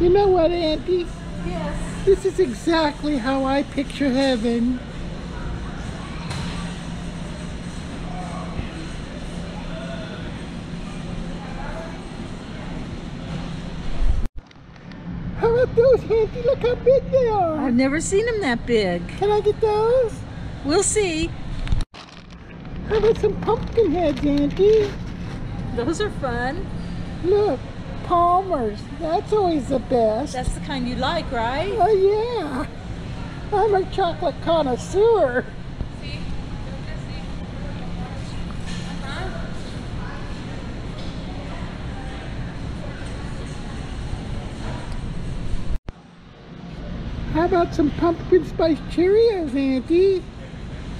You know what, Auntie? Yes. This is exactly how I picture heaven. How about those, Auntie? Look how big they are. I've never seen them that big. Can I get those? We'll see. How about some pumpkin heads, Auntie? Those are fun. Look, Palmer's. That's always the best. That's the kind you like, right? Oh, yeah. I'm a chocolate connoisseur. See? How about some pumpkin spice Cheerios, Auntie?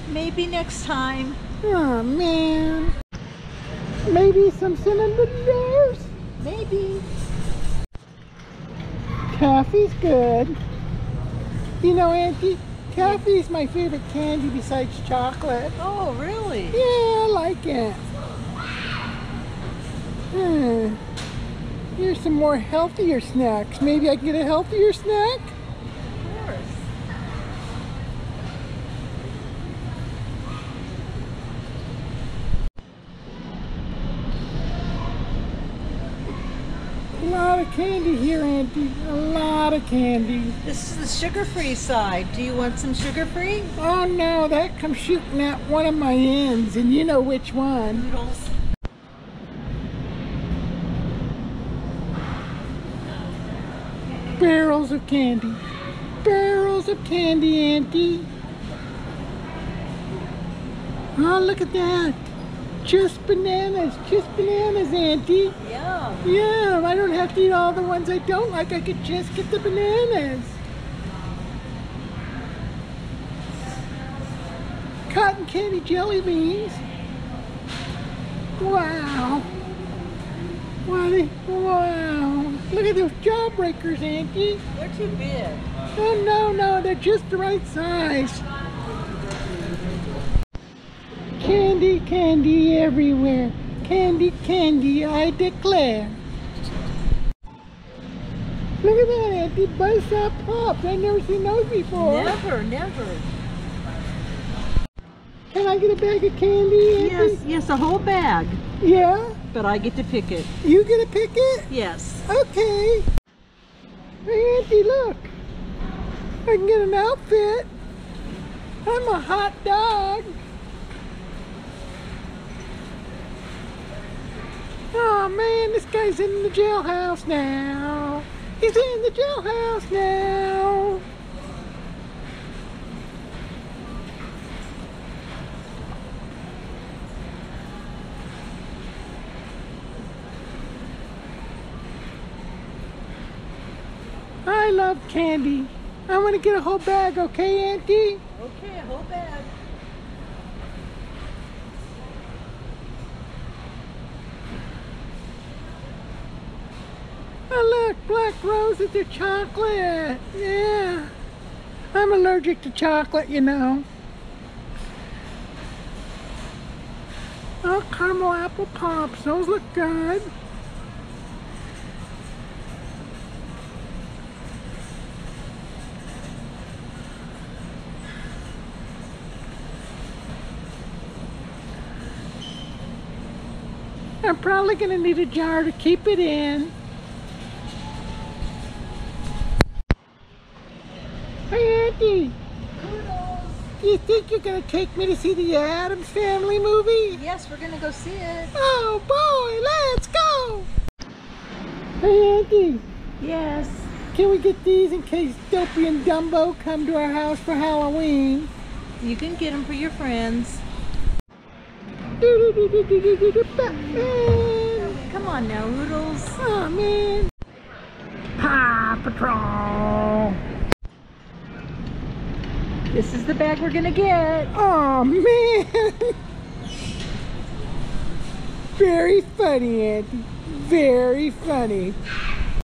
Maybe next time. Oh, man. Maybe some cinnamon bears? Maybe. Taffy's good. You know, Auntie, taffy's my favorite candy besides chocolate. Oh, really? Yeah, I like it. Hmm. Here's some more healthier snacks. Maybe I can get a healthier snack? Of course. A lot of candy here, Auntie. A lot of candy. This is the sugar-free side. Do you want some sugar-free? Oh no, that comes shooting at one of my ends, and you know which one. Noodles. Barrels of candy. Barrels of candy, Auntie. Oh, look at that. Just bananas. Just bananas, Auntie. Yum. Yeah, I don't have to eat all the ones I don't like. I could just get the bananas. Cotton candy jelly beans. Wow. What wow. Look at those jawbreakers, Auntie. They're too big. Oh, no, no, they're just the right size. Candy, candy everywhere. Candy, candy, I declare. Look at that, Auntie. Buzzsaw Pops. I've never seen those before. Never, never. Can I get a bag of candy, Auntie? Yes, yes, a whole bag. Yeah? But I get to pick it. You get to pick it? Yes. Okay. Hey, Auntie, look. I can get an outfit. I'm a hot dog. Oh man, this guy's in the jailhouse now. He's in the jailhouse now. I love candy. I'm gonna get a whole bag, okay, Auntie? Okay, a whole bag. Oh look, black roses are chocolate. Yeah. I'm allergic to chocolate, you know. Oh, caramel apple pops. Those look good. I'm probably going to need a jar to keep it in. Auntie. Do you think you're going to take me to see the Addams Family movie? Yes, we're gonna go see it. Oh, boy, let's go. Hey, Auntie. Yes. Can we get these in case Dopey and Dumbo come to our house for Halloween? You can get them for your friends. Come on now, Oodles. Oh, man. Paw Patrol. This is the bag we're gonna get. Oh, man. Very funny, Auntie. Very funny.